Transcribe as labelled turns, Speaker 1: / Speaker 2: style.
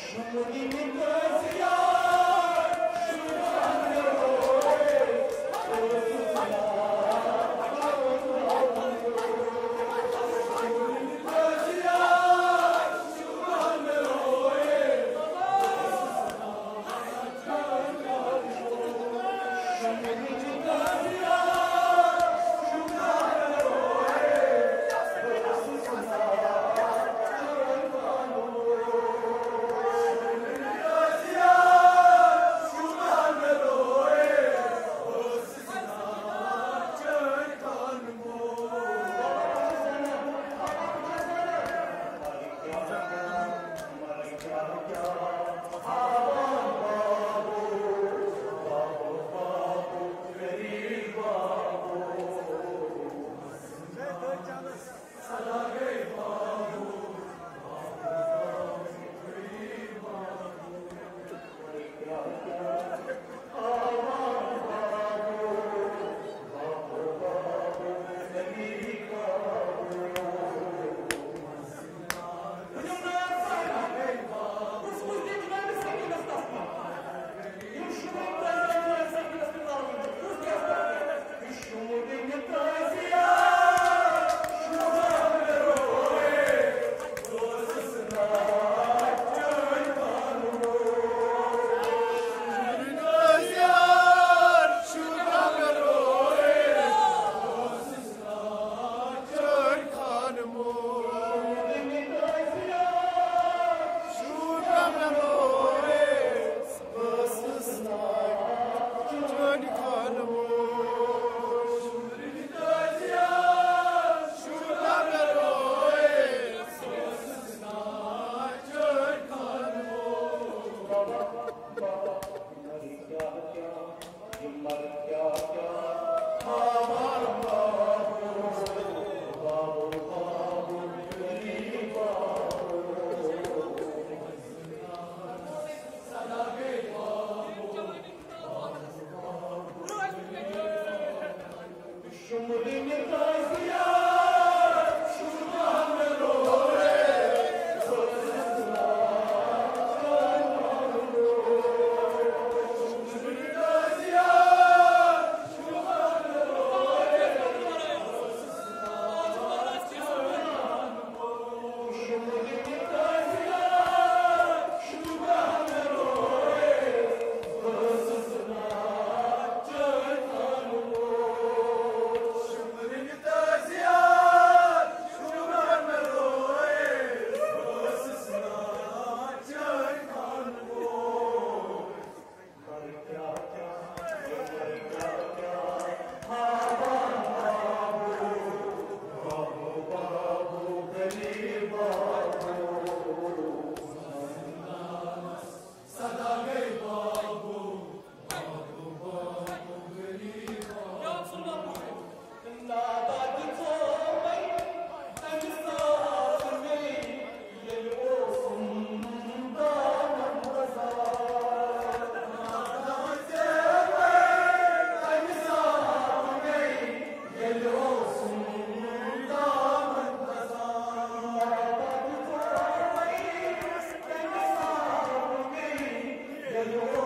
Speaker 1: Shuni Nitasya Şumuli Señor.